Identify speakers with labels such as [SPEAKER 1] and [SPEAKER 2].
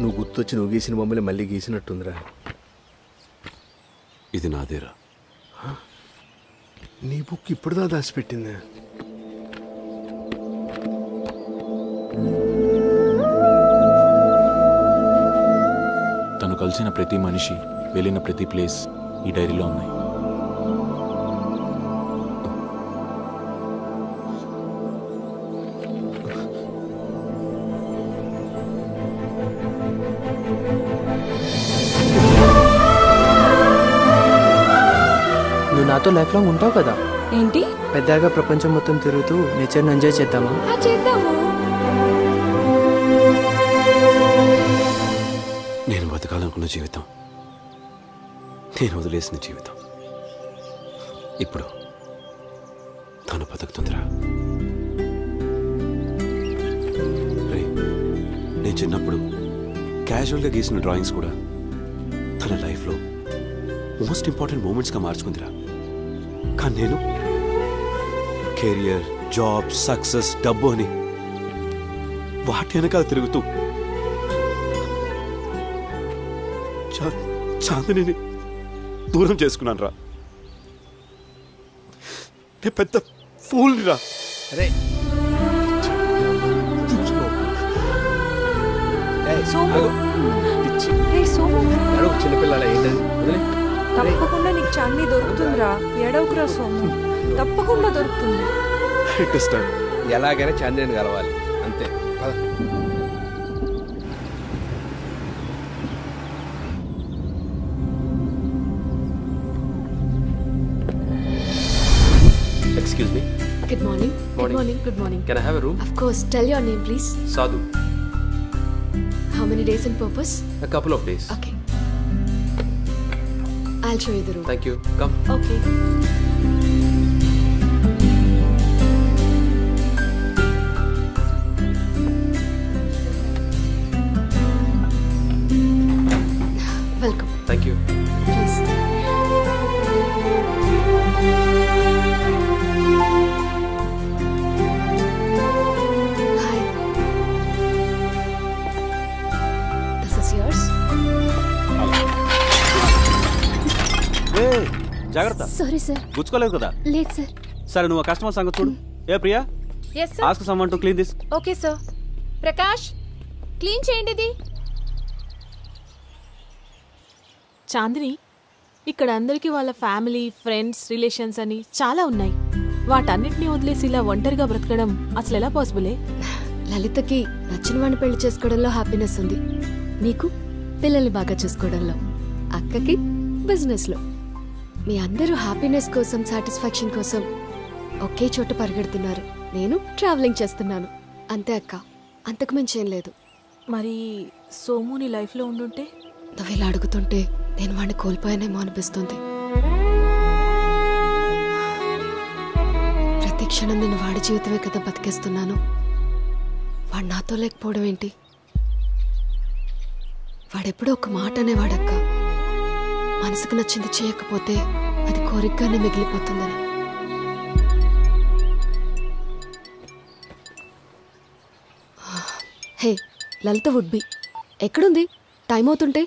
[SPEAKER 1] నువ్వు గుర్తొచ్చి నువ్వు గీసిన బొమ్మలు మళ్ళీ గీసినట్టుందిరా.
[SPEAKER 2] ఇది నాదేరా.
[SPEAKER 1] నీ బుక్ ఇప్పుడుదా దాచిపెట్టిందా?
[SPEAKER 3] తను కలిసిన ప్రతి మనిషి వెళ్ళిన ప్రతి ప్లేస్ ఈ డైరీలో ఉన్నాయి.
[SPEAKER 4] నాతో లైఫ్ లాంగ్ ఉంటావు కదా.
[SPEAKER 5] ఏంటి?
[SPEAKER 4] పెద్దగా ప్రపంచం మొత్తం తిరుగుతూ నేచర్ని ఎంజాయ్ చేద్దామా?
[SPEAKER 5] చేద్దాము.
[SPEAKER 2] నేను బతకాలనుకున్న జీవితం. నేను వదిలేసిన జీవితం. ఇప్పుడు తను బతుకుతుందిరా. నేను చిన్నప్పుడు క్యాజువల్గా గీసిన డ్రాయింగ్స్ కూడా తన లైఫ్లో మోస్ట్ ఇంపార్టెంట్ మూమెంట్స్గా మార్చుకుందిరా. కానీ నేను కెరియర్ జాబ్ సక్సెస్ డబ్బు అని వాటి వెనకాల తిరుగుతూ చా- చాందిని దూరం చేసుకున్నాను రా. నేను పెద్ద ఫూల్ రా.
[SPEAKER 1] అరే.
[SPEAKER 5] సోము. రే సోము.
[SPEAKER 1] చిన్నపిల్లల.
[SPEAKER 5] తప్పకుండా నీకు చన్నీ దొరుకుతుందిరా. ఎడవకురా సోము. తప్పకుండా దొరుకుతుంది.
[SPEAKER 1] ఎలాగైనా చందీని కలవాలి. అంతే.
[SPEAKER 6] Excuse me good
[SPEAKER 7] morning
[SPEAKER 6] good morning good
[SPEAKER 7] morning can have a room
[SPEAKER 6] of course tell your name please
[SPEAKER 7] Sadhu
[SPEAKER 6] how many days in purpose
[SPEAKER 7] a couple of days
[SPEAKER 6] okay I'll show you the room.
[SPEAKER 7] Thank you. Come.
[SPEAKER 6] Okay. Welcome.
[SPEAKER 7] Thank you.
[SPEAKER 8] జాగ్రత్త.
[SPEAKER 6] Sorry, sir.
[SPEAKER 8] గుచ్చుకోలేదు కదా?
[SPEAKER 6] Late, sir.
[SPEAKER 8] సరే నువ్వు customer సంగతి చూడు. ఏ Priya?
[SPEAKER 9] Yes sir
[SPEAKER 8] ask someone to clean this
[SPEAKER 9] okay sir Prakash clean చేయండి ఇది.
[SPEAKER 10] చాందిని ఇక్కడ అందరికీ వాళ్ళ ఫ్యామిలీ ఫ్రెండ్స్ రిలేషన్స్ అని చాలా ఉన్నాయి. వాటన్నిటిని వదిలేసి ఇలా ఒంటరిగా బ్రతకడం అసలు ఎలా పాసిబులే?
[SPEAKER 6] లలితకి నచ్చిన వాడిని పెళ్ళి చేసుకోవడంలో హ్యాపీనెస్ ఉంది. నీకు పిల్లల్ని బాగా చూసుకోవడంలో అక్కకి బిజినెస్లో. మీ అందరూ హ్యాపీనెస్ కోసం సాటిస్ఫాక్షన్ కోసం ఒకే చోట పరిగెడుతున్నారు. నేను ట్రావెలింగ్ చేస్తున్నాను. అంతే అక్క. అంతకు మించి ఏం లేదు.
[SPEAKER 10] మరి సోము నీ లైఫ్లో ఉండుంటే?
[SPEAKER 6] నువ్వు ఇలా అడుగుతుంటే నేను వాడిని కోల్పోయానేమో అనిపిస్తుంది. ప్రతి క్షణం నేను వాడి జీవితమే కదా బతికేస్తున్నాను. వాడు నాతో లేకపోవడం ఏంటి? వాడెప్పుడో ఒక మాట అనేవాడక్క. మనసుకు నచ్చింది చేయకపోతే అది కోరికగానే మిగిలిపోతుందని. Hey Lalitha would be. ఎక్కడుంది? టైం అవుతుంటే